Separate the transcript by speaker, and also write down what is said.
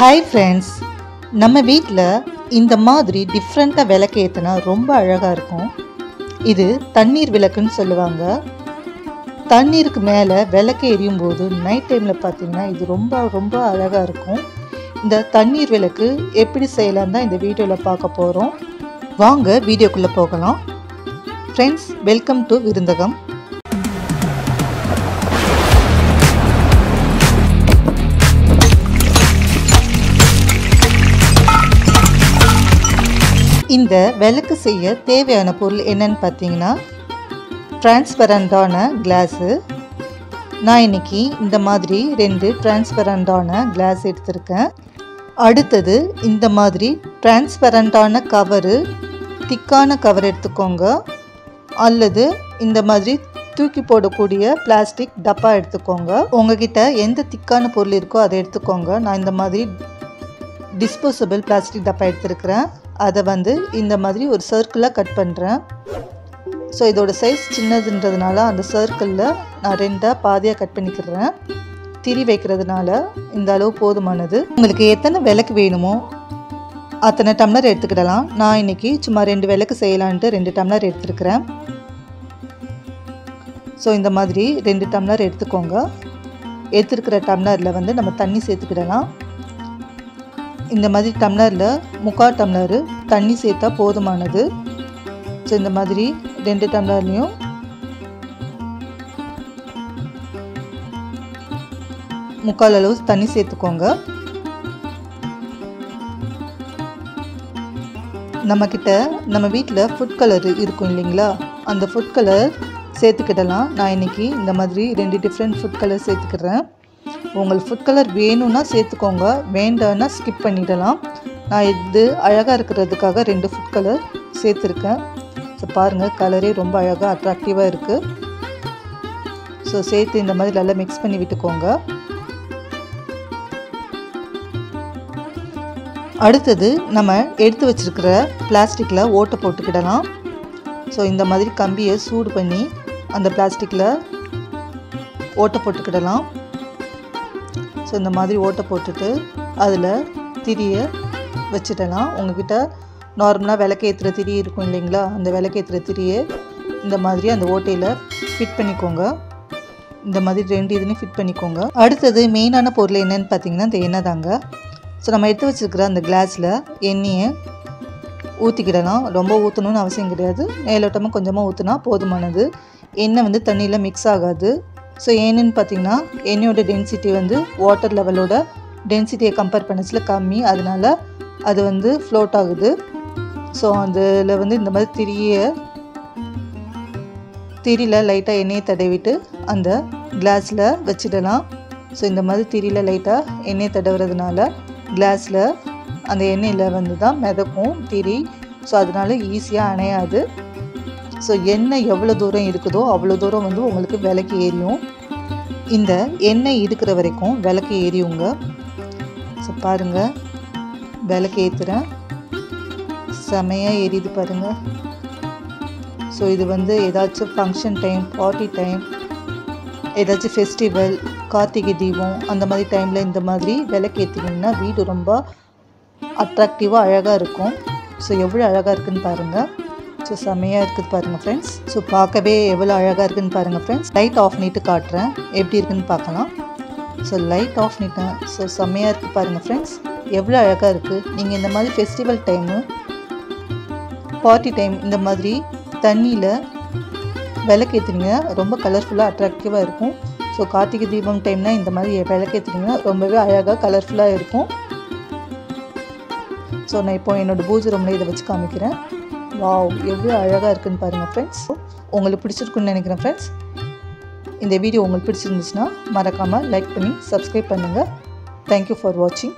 Speaker 1: Hi friends நம்ம வீட்டில் இந்த மாதிரி டிஃப்ரெண்ட்டாக விளக்கு ஏற்றினா ரொம்ப அழகாக இருக்கும். இது தண்ணீர் விளக்குன்னு சொல்லுவாங்க. தண்ணீருக்கு மேலே விளக்கு எரியும் போது நைட் டைமில் பார்த்தீங்கன்னா இது ரொம்ப ரொம்ப அழகாக இருக்கும். இந்த தண்ணீர் விளக்கு எப்படி செய்யலாம் தான் இந்த வீடியோவில் பார்க்க போகிறோம் வாங்க வீடியோக்குள்ளே போகலாம். ஃப்ரெண்ட்ஸ் வெல்கம் டு விருந்தகம். இந்த விளக்கு செய்ய தேவையான பொருள் என்னன்னு பார்த்தீங்கன்னா டிரான்ஸ்பரண்டான கிளாஸு நான் இன்னைக்கு இந்த மாதிரி ரெண்டு டிரான்ஸ்பரண்டான கிளாஸ் எடுத்திருக்கேன். அடுத்தது இந்த மாதிரி டிரான்ஸ்பரண்டான கவரு திக்கான கவர் எடுத்துக்கோங்க. அல்லது இந்த மாதிரி தூக்கி போடக்கூடிய பிளாஸ்டிக் டப்பா எடுத்துக்கோங்க. உங்ககிட்ட எந்த திக்கான பொருள் இருக்கோ அதை எடுத்துக்கோங்க. நான் இந்த மாதிரி டிஸ்போசபிள் பிளாஸ்டிக் டப்பா எடுத்துருக்கிறேன். அதை வந்து இந்த மாதிரி ஒரு சர்க்கிளாக கட் பண்ணுறேன் ஸோ இதோட சைஸ் சின்னதுன்றதுனால அந்த சர்க்கிளில் நான் ரெண்டாக பாதியாக கட் பண்ணிக்கிறேன். திரி வைக்கிறதுனால இந்த அளவு போதுமானது. உங்களுக்கு எத்தனை விளக்கு வேணுமோ அத்தனை டம்ளர் எடுத்துக்கிடலாம். நான் இன்றைக்கி சும்மா ரெண்டு விளக்கு செய்யலான்ட்டு ரெண்டு டம்ளர் எடுத்துருக்கிறேன். ஸோ இந்த மாதிரி ரெண்டு டம்ளர் எடுத்துக்கோங்க. எடுத்துருக்கிற டம்ளரில் வந்து நம்ம தண்ணி சேர்த்துக்கிடலாம். இந்த மாதிரி டம்ளரில் முக்கால் டம்ளரு தண்ணி சேர்த்தா போதுமானது. ஸோ இந்த மாதிரி ரெண்டு டம்ளர்லேயும் முக்கால் அளவு தண்ணி சேர்த்துக்கோங்க. நம்மக்கிட்ட நம்ம வீட்டில் ஃபுட் கலர் இருக்கும் இல்லைங்களா? அந்த ஃபுட் கலர் சேர்த்துக்கிடலாம். நான் இன்றைக்கி இந்த மாதிரி ரெண்டு டிஃப்ரெண்ட் ஃபுட் கலர் சேர்த்துக்கிறேன். உங்களுக்கு ஃபுட் கலர் வேணும்னா சேர்த்துக்கோங்க. வேண்டான்னா ஸ்கிப் பண்ணிடலாம். நான் இது அழகாக இருக்கிறதுக்காக ரெண்டு ஃபுட் கலர் சேர்த்துருக்கேன். ஸோ பாருங்கள் கலரே ரொம்ப அழகாக அட்ராக்டிவாக இருக்குது ஸோ சேர்த்து இந்த மாதிரி நல்லா மிக்ஸ் பண்ணி விட்டுக்கோங்க. அடுத்தது நம்ம எடுத்து வச்சுருக்கிற பிளாஸ்டிக்கில் ஓட்டை போட்டுக்கிடலாம். ஸோ இந்த மாதிரி கம்பியை சூடு பண்ணி அந்த பிளாஸ்டிக்கில் ஓட்டை போட்டுக்கிடலாம். ஸோ இந்த மாதிரி ஓட்டை போட்டுட்டு அதில் திரியை வச்சுடலாம் உங்ககிட்ட நார்மலாக விளக்கேற்றுற திரி இருக்கும் இல்லைங்களா? அந்த விளக்கேற்றுற திரியை இந்த மாதிரி அந்த ஓட்டையில் ஃபிட் பண்ணிக்கோங்க. இந்த மாதிரி ரெண்டு இதுலையும் ஃபிட் பண்ணிக்கோங்க. அடுத்தது மெயினான பொருள் என்னென்னு பார்த்தீங்கன்னா இந்த எண்ணெய் தாங்க. ஸோ நம்ம எடுத்து வச்சுருக்கிற அந்த கிளாஸில் எண்ணெயை ஊற்றிக்கிடலாம் ரொம்ப ஊற்றணும்னு அவசியம் கிடையாது. மேலோட்டமாக கொஞ்சமாக ஊற்றினா போதுமானது. எண்ணெய் வந்து தண்ணியில் மிக்ஸ் ஆகாது. ஸோ ஏன்னு பார்த்தீங்கன்னா எண்ணெயோட டென்சிட்டி வந்து வாட்டர் லெவலோட டென்சிட்டியை கம்பேர் பண்ணச்சில் கம்மி. அதனால அது வந்து ஃப்ளோட் ஆகுது. ஸோ அதில் வந்து இந்த மாதிரி திரிய திரியில் லைட்டாக எண்ணெயை தடவிட்டு அந்த கிளாஸில் வச்சிடலாம். ஸோ இந்த மாதிரி திரியில் லைட்டாக எண்ணெய் தடவுறதுனால கிளாஸில் அந்த எண்ணெயில் வந்து தான் மிதக்கும் திரி. ஸோ அதனால ஈஸியாக அணையாது. ஸோ எண்ணெய் எவ்வளோ தூரம் இருக்குதோ அவ்வளோ தூரம் வந்து உங்களுக்கு விளக்கு ஏறியும். இந்த எண்ணெய் இருக்கிற வரைக்கும் விளக்கு ஏறியுங்க. ஸோ பாருங்கள் விளக்கு ஏற்றுறேன் செமையாக எரியுது பாருங்கள் ஸோ இது வந்து ஏதாச்சும் ஃபங்க்ஷன் டைம் பார்ட்டி டைம் ஏதாச்சும் ஃபெஸ்டிவல் கார்த்திகை தீபம் அந்த மாதிரி டைமில் இந்த மாதிரி விளக்கு ஏற்றினீங்கன்னா வீடு ரொம்ப அட்ராக்டிவாக அழகாக இருக்கும். ஸோ எவ்வளோ அழகாக இருக்குதுன்னு பாருங்கள் ஸோ செம்மையாக இருக்குது பாருங்கள் ஃப்ரெண்ட்ஸ் ஸோ பார்க்கவே எவ்வளோ அழகாக இருக்குதுன்னு பாருங்கள் ஃப்ரெண்ட்ஸ் லைட் ஆஃப் பண்ணிட்டு காட்டுறேன். எப்படி இருக்குன்னு பார்க்கலாம். ஸோ லைட் ஆஃப் பண்ணிட்டேன் ஸோ செம்மையாக இருக்குது பாருங்கள் ஃப்ரெண்ட்ஸ் எவ்வளோ அழகாக இருக்குது நீங்கள் இந்த மாதிரி ஃபெஸ்டிவல் டைமு பார்ட்டி டைம் இந்த மாதிரி தண்ணியில் விளக்கேற்றுனீங்க ரொம்ப கலர்ஃபுல்லாக அட்ராக்டிவாக இருக்கும். ஸோ கார்த்திகை தீபம் டைம்னால் இந்த மாதிரி விளக்கேற்றுனீங்கன்னா ரொம்பவே அழகாக கலர்ஃபுல்லாக இருக்கும். ஸோ நான் இப்போ என்னோடய பூஜை ரூமில் இதை வச்சு காமிக்கிறேன். வாவ் எவ்வளோ அழகாக இருக்குன்னு பாருங்கள் ஃப்ரெண்ட்ஸ் உங்களுக்கு பிடிச்சிருக்குன்னு நினைக்கிறேன் ஃப்ரெண்ட்ஸ் இந்த வீடியோ உங்களுக்கு பிடிச்சிருந்துச்சுன்னா மறக்காமல் லைக் பண்ணி சப்ஸ்கிரைப் பண்ணுங்கள் தேங்க்யூ ஃபார் வாட்சிங்